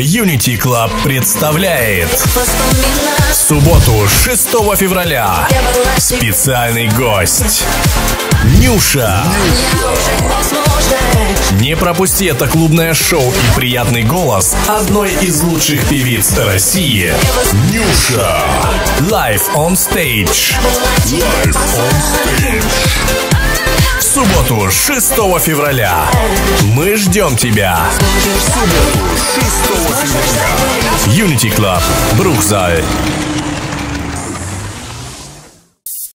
Unity Club представляет в субботу 6 февраля специальный гость Нюша. Не пропусти это клубное шоу и приятный голос одной из лучших певиц России Нюша. Live on stage. Live on stage. В субботу 6 февраля. Мы ждем тебя. В субботу 6 февраля. Unity Club, Bruchsal.